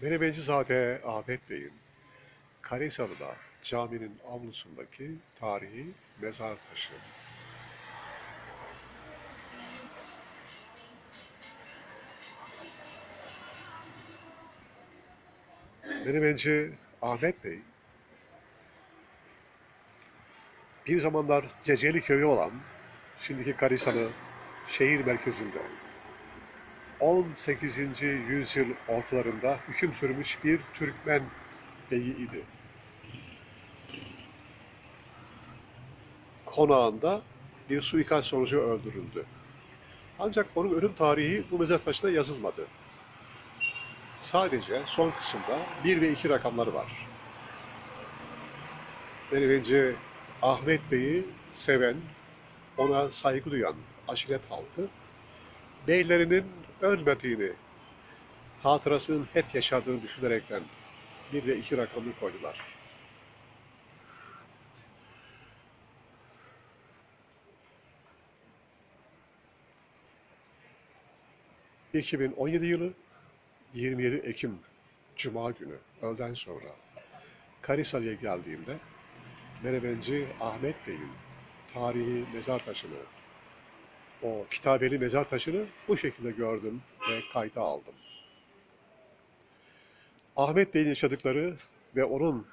Menemencizade Ahmet Bey'in Karahisar'da caminin avlusundaki tarihi mezar taşı. Menemenci Ahmet Bey. Bir zamanlar Ceceli köyü olan şimdiki Karahisar'ın şehir merkezinde 18. yüzyıl ortalarında hüküm sürmüş bir Türkmen beyi idi. Konağında bir suikast sonucu öldürüldü. Ancak onun ölüm tarihi bu mezar taşına yazılmadı. Sadece son kısımda 1 ve 2 rakamları var. Menemenci Ahmet Bey'i seven, ona saygı duyan aşiret halkı, beylerinin ölmediğini, hatırasının hep yaşadığını düşünerekten bir ve iki rakamını koydular. ...2017 yılı 27 Ekim Cuma günü öğleden sonra Karisalı'ya geldiğimde Menemenci Ahmet Bey'in tarihi mezar taşını o kitabeli mezar taşını bu şekilde gördüm ve kayda aldım. Ahmet Bey'in yaşadıkları ve onun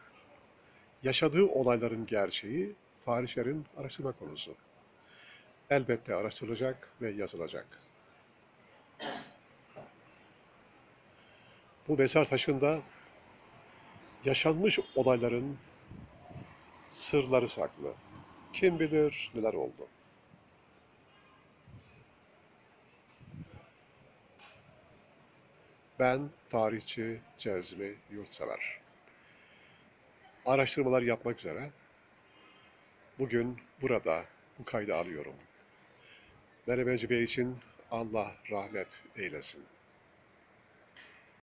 yaşadığı olayların gerçeği tarihçilerin araştırma konusu. Elbette araştırılacak ve yazılacak. Bu mezar taşında yaşanmış olayların sırları saklı. Kim bilir neler oldu. Ben tarihçi Cezmi Yurtsever. Araştırmalar yapmak üzere bugün burada bu kaydı alıyorum. Menemenci Bey için Allah rahmet eylesin.